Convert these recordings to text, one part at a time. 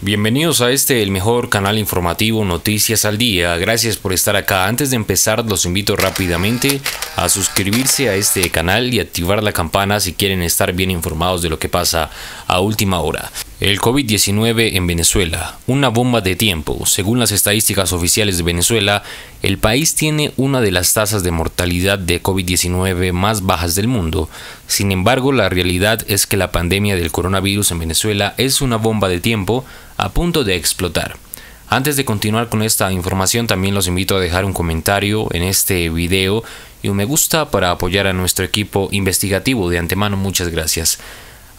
Bienvenidos a este, el mejor canal informativo Noticias al Día. Gracias por estar acá. Antes de empezar, los invito rápidamente a suscribirse a este canal y activar la campana si quieren estar bien informados de lo que pasa a última hora. El COVID-19 en Venezuela, una bomba de tiempo. Según las estadísticas oficiales de Venezuela, el país tiene una de las tasas de mortalidad de COVID-19 más bajas del mundo. Sin embargo, la realidad es que la pandemia del coronavirus en Venezuela es una bomba de tiempo a punto de explotar. Antes de continuar con esta información, también los invito a dejar un comentario en este video y un me gusta para apoyar a nuestro equipo investigativo. De antemano, muchas gracias.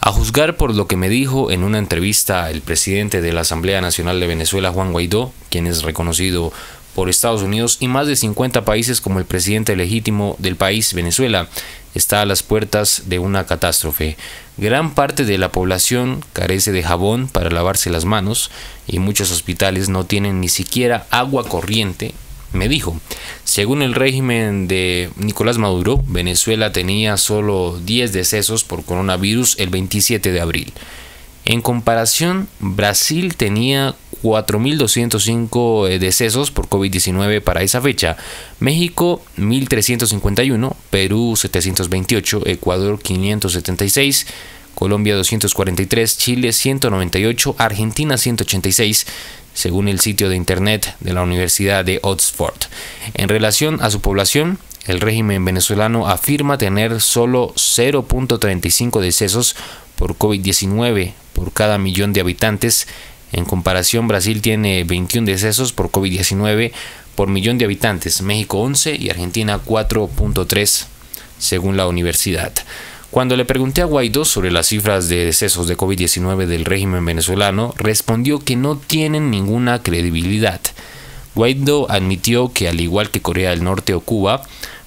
A juzgar por lo que me dijo en una entrevista el presidente de la Asamblea Nacional de Venezuela, Juan Guaidó, quien es reconocido por Estados Unidos y más de 50 países como el presidente legítimo del país, Venezuela, está a las puertas de una catástrofe. Gran parte de la población carece de jabón para lavarse las manos y muchos hospitales no tienen ni siquiera agua corriente me dijo, según el régimen de Nicolás Maduro, Venezuela tenía solo 10 decesos por coronavirus el 27 de abril. En comparación, Brasil tenía 4.205 eh, decesos por COVID-19 para esa fecha, México 1.351, Perú 728, Ecuador 576, Colombia 243, Chile 198, Argentina 186, según el sitio de Internet de la Universidad de Oxford. En relación a su población, el régimen venezolano afirma tener solo 0.35 decesos por COVID-19 por cada millón de habitantes. En comparación, Brasil tiene 21 decesos por COVID-19 por millón de habitantes, México 11 y Argentina 4.3 según la universidad. Cuando le pregunté a Guaidó sobre las cifras de decesos de COVID-19 del régimen venezolano, respondió que no tienen ninguna credibilidad. Guaidó admitió que al igual que Corea del Norte o Cuba,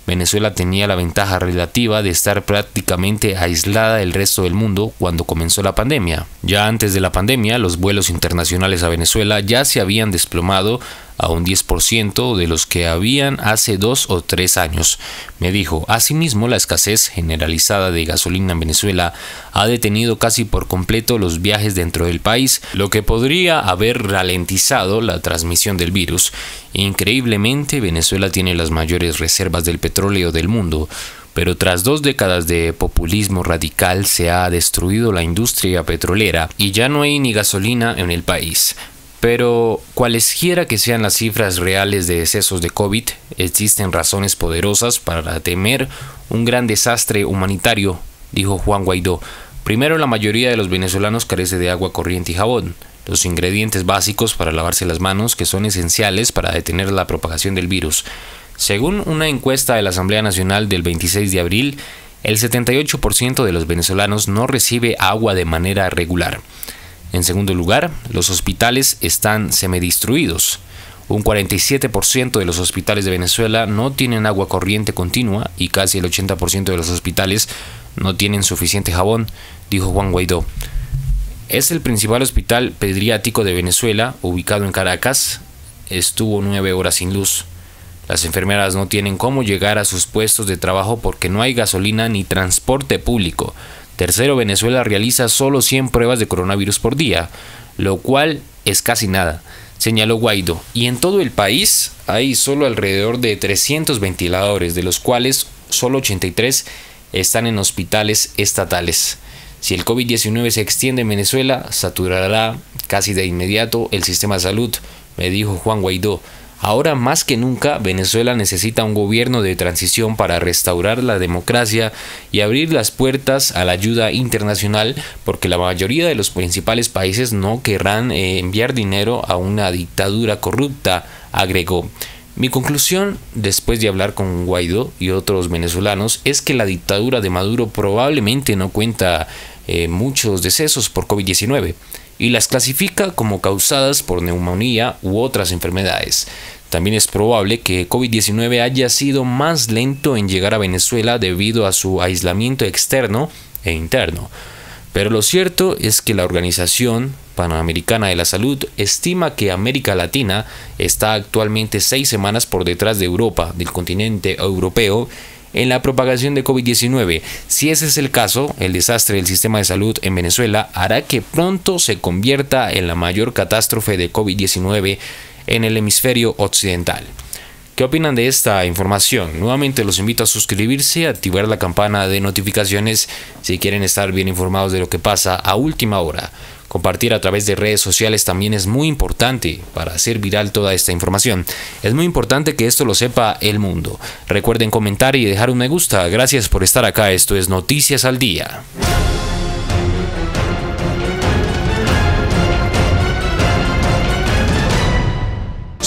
Venezuela tenía la ventaja relativa de estar prácticamente aislada del resto del mundo cuando comenzó la pandemia. Ya antes de la pandemia, los vuelos internacionales a Venezuela ya se habían desplomado a un 10% de los que habían hace dos o tres años. Me dijo, asimismo, la escasez generalizada de gasolina en Venezuela ha detenido casi por completo los viajes dentro del país, lo que podría haber ralentizado la transmisión del virus. Increíblemente, Venezuela tiene las mayores reservas del petróleo del mundo pero tras dos décadas de populismo radical se ha destruido la industria petrolera y ya no hay ni gasolina en el país. Pero cualesquiera que sean las cifras reales de excesos de COVID, existen razones poderosas para temer un gran desastre humanitario, dijo Juan Guaidó. Primero, la mayoría de los venezolanos carece de agua corriente y jabón, los ingredientes básicos para lavarse las manos que son esenciales para detener la propagación del virus. Según una encuesta de la Asamblea Nacional del 26 de abril, el 78% de los venezolanos no recibe agua de manera regular. En segundo lugar, los hospitales están semidestruidos. Un 47% de los hospitales de Venezuela no tienen agua corriente continua y casi el 80% de los hospitales no tienen suficiente jabón, dijo Juan Guaidó. Es el principal hospital pediátrico de Venezuela, ubicado en Caracas. Estuvo nueve horas sin luz. Las enfermeras no tienen cómo llegar a sus puestos de trabajo porque no hay gasolina ni transporte público. Tercero, Venezuela realiza solo 100 pruebas de coronavirus por día, lo cual es casi nada, señaló Guaidó. Y en todo el país hay solo alrededor de 300 ventiladores, de los cuales solo 83 están en hospitales estatales. Si el COVID-19 se extiende en Venezuela, saturará casi de inmediato el sistema de salud, me dijo Juan Guaidó. Ahora más que nunca, Venezuela necesita un gobierno de transición para restaurar la democracia y abrir las puertas a la ayuda internacional, porque la mayoría de los principales países no querrán eh, enviar dinero a una dictadura corrupta, agregó. Mi conclusión, después de hablar con Guaidó y otros venezolanos, es que la dictadura de Maduro probablemente no cuenta eh, muchos decesos por COVID-19 y las clasifica como causadas por neumonía u otras enfermedades. También es probable que COVID-19 haya sido más lento en llegar a Venezuela debido a su aislamiento externo e interno. Pero lo cierto es que la Organización Panamericana de la Salud estima que América Latina está actualmente seis semanas por detrás de Europa, del continente europeo, en la propagación de COVID-19. Si ese es el caso, el desastre del sistema de salud en Venezuela hará que pronto se convierta en la mayor catástrofe de COVID-19 en el hemisferio occidental. ¿Qué opinan de esta información? Nuevamente los invito a suscribirse, activar la campana de notificaciones si quieren estar bien informados de lo que pasa a última hora. Compartir a través de redes sociales también es muy importante para hacer viral toda esta información. Es muy importante que esto lo sepa el mundo. Recuerden comentar y dejar un me gusta. Gracias por estar acá. Esto es Noticias al Día.